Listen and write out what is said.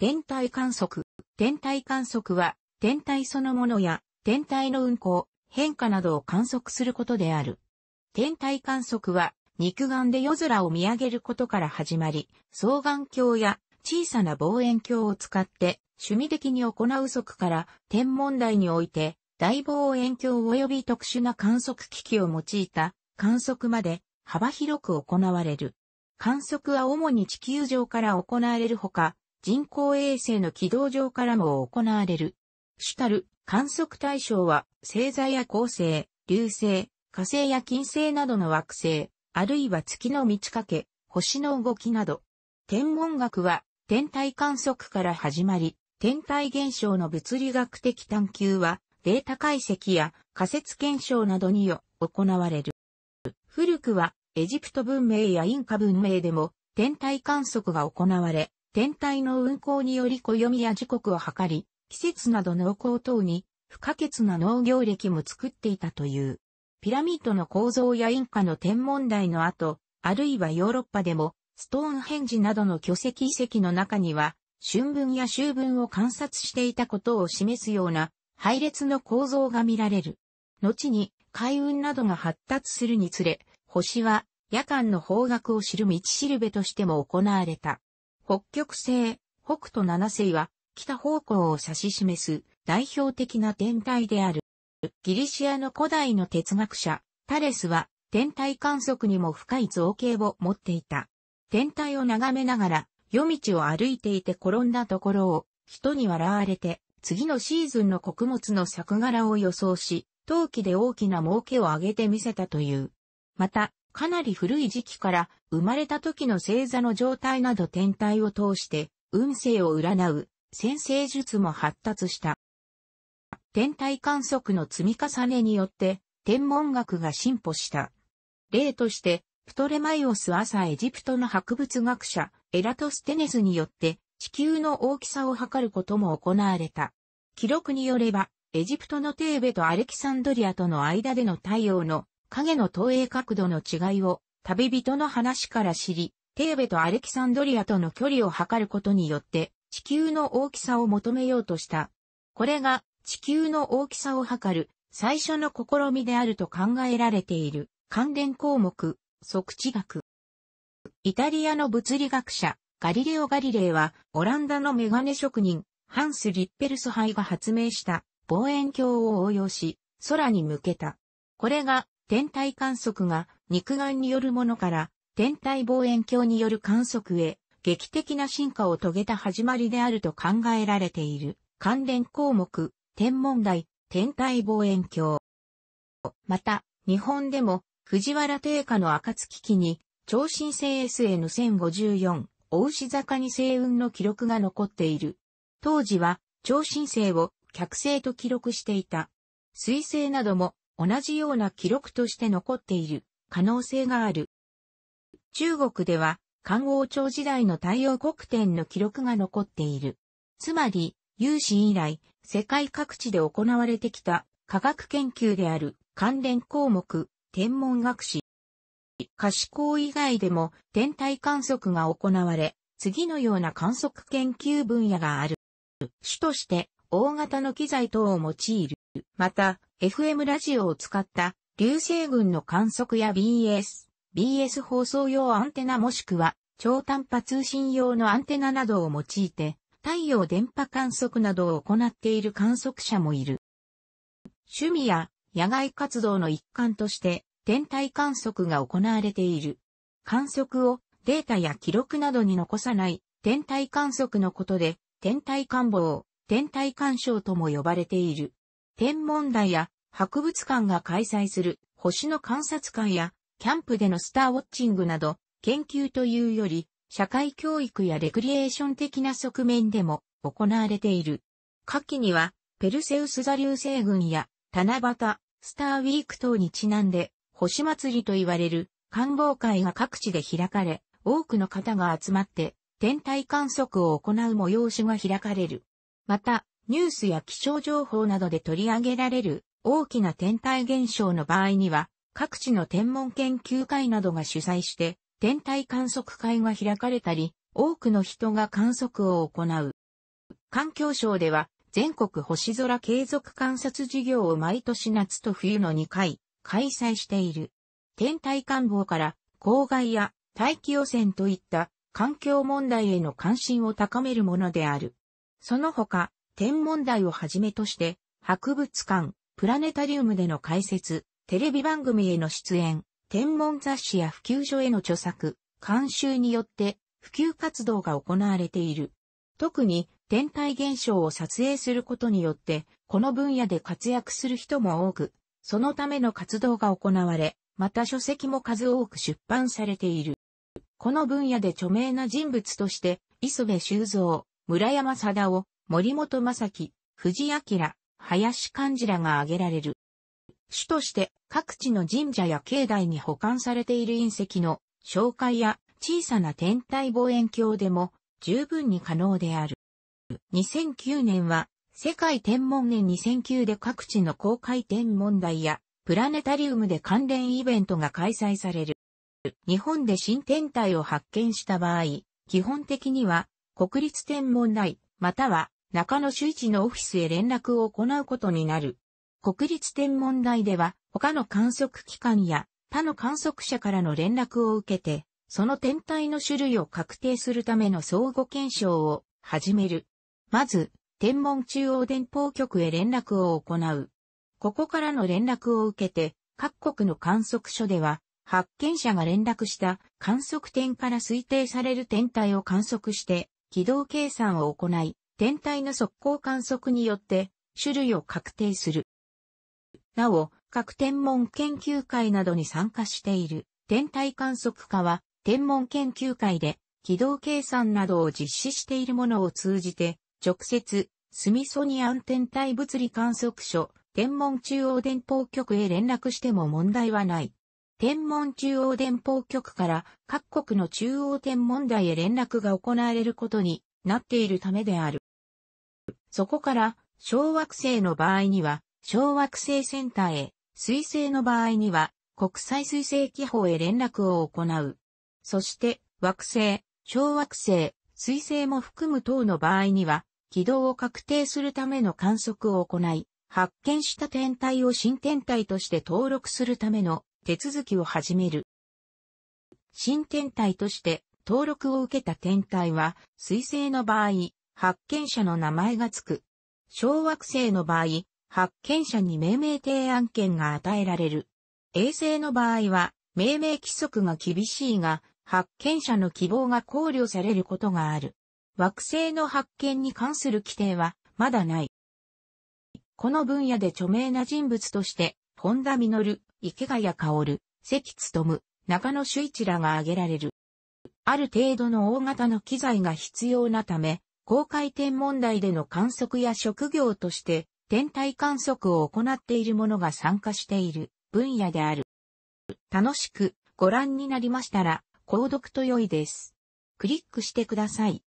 天体観測。天体観測は、天体そのものや、天体の運行、変化などを観測することである。天体観測は、肉眼で夜空を見上げることから始まり、双眼鏡や小さな望遠鏡を使って趣味的に行う則から天文台において大望遠鏡及び特殊な観測機器を用いた観測まで幅広く行われる。観測は主に地球上から行われるほか、人工衛星の軌道上からも行われる。主たる観測対象は星座や恒星、流星、火星や金星などの惑星、あるいは月の満ち欠け、星の動きなど。天文学は天体観測から始まり、天体現象の物理学的探求はデータ解析や仮説検証などによ行われる。古くはエジプト文明やインカ文明でも天体観測が行われ、天体の運行により暦や時刻を測り、季節など農耕等に不可欠な農業歴も作っていたという。ピラミッドの構造やインカの天文台の後、あるいはヨーロッパでも、ストーンヘンジなどの巨石遺跡の中には、春分や秋分を観察していたことを示すような配列の構造が見られる。後に海運などが発達するにつれ、星は夜間の方角を知る道しるべとしても行われた。北極星、北斗七星は北方向を指し示す代表的な天体である。ギリシアの古代の哲学者、タレスは天体観測にも深い造形を持っていた。天体を眺めながら夜道を歩いていて転んだところを人に笑われて次のシーズンの穀物の作柄を予想し、陶器で大きな儲けを上げてみせたという。また、かなり古い時期から生まれた時の星座の状態など天体を通して運勢を占う先生術も発達した。天体観測の積み重ねによって天文学が進歩した。例として、プトレマイオス朝エジプトの博物学者エラトステネスによって地球の大きさを測ることも行われた。記録によれば、エジプトのテーベとアレキサンドリアとの間での太陽の影の投影角度の違いを旅人の話から知り、テーベとアレキサンドリアとの距離を測ることによって地球の大きさを求めようとした。これが地球の大きさを測る最初の試みであると考えられている関連項目、測地学。イタリアの物理学者、ガリレオ・ガリレイは、オランダのメガネ職人、ハンス・リッペルスハイが発明した望遠鏡を応用し、空に向けた。これが、天体観測が肉眼によるものから、天体望遠鏡による観測へ、劇的な進化を遂げた始まりであると考えられている。関連項目、天文台、天体望遠鏡。また、日本でも、藤原定家の暁期に、超新星 SN1054、大牛坂に星雲の記録が残っている。当時は、超新星を客星と記録していた。水星なども同じような記録として残っている可能性がある。中国では、漢王朝時代の太陽国天の記録が残っている。つまり、有史以来、世界各地で行われてきた科学研究である関連項目、天文学史。可視光以外でも天体観測が行われ、次のような観測研究分野がある。主として大型の機材等を用いる。また、FM ラジオを使った流星群の観測や BS、BS 放送用アンテナもしくは超短波通信用のアンテナなどを用いて太陽電波観測などを行っている観測者もいる。趣味や野外活動の一環として天体観測が行われている。観測をデータや記録などに残さない天体観測のことで天体観望、天体観賞とも呼ばれている。天文台や博物館が開催する星の観察会やキャンプでのスターウォッチングなど研究というより社会教育やレクリエーション的な側面でも行われている。下記には、ペルセウス座流星群や七夕、スターウィーク等にちなんで、星祭りと言われる観望会が各地で開かれ、多くの方が集まって天体観測を行う催しが開かれる。また、ニュースや気象情報などで取り上げられる大きな天体現象の場合には、各地の天文研究会などが主催して天体観測会が開かれたり、多くの人が観測を行う。環境省では全国星空継続観察事業を毎年夏と冬の2回開催している。天体観望から公害や大気汚染といった環境問題への関心を高めるものである。その他、天文台をはじめとして、博物館、プラネタリウムでの解説、テレビ番組への出演、天文雑誌や普及所への著作、監修によって普及活動が行われている。特に天体現象を撮影することによって、この分野で活躍する人も多く、そのための活動が行われ、また書籍も数多く出版されている。この分野で著名な人物として、磯部修造、村山貞夫、森本正樹、藤明、林漢字らが挙げられる。主として各地の神社や境内に保管されている隕石の紹介や小さな天体望遠鏡でも十分に可能である。2009年は世界天文年2009で各地の公開天文台やプラネタリウムで関連イベントが開催される。日本で新天体を発見した場合、基本的には国立天文台または中野周一のオフィスへ連絡を行うことになる。国立天文台では他の観測機関や他の観測者からの連絡を受けて、その天体の種類を確定するための相互検証を始める。まず、天文中央電報局へ連絡を行う。ここからの連絡を受けて、各国の観測所では、発見者が連絡した観測点から推定される天体を観測して、軌道計算を行い、天体の速攻観測によって種類を確定する。なお、各天文研究会などに参加している天体観測家は天文研究会で軌道計算などを実施しているものを通じて直接、スミソニアン天体物理観測所、天文中央電報局へ連絡しても問題はない。天文中央電報局から各国の中央天文台へ連絡が行われることになっているためである。そこから小惑星の場合には小惑星センターへ、水星の場合には国際水星機構へ連絡を行う。そして惑星、小惑星、水星も含む等の場合には軌道を確定するための観測を行い、発見した天体を新天体として登録するための手続きを始める。新天体として登録を受けた天体は、水星の場合、発見者の名前がつく。小惑星の場合、発見者に命名提案権が与えられる。衛星の場合は、命名規則が厳しいが、発見者の希望が考慮されることがある。惑星の発見に関する規定はまだない。この分野で著名な人物として、本田実、池谷薫、関努、中野修一らが挙げられる。ある程度の大型の機材が必要なため、高回天問題での観測や職業として天体観測を行っている者が参加している分野である。楽しくご覧になりましたら、購読と良いです。クリックしてください。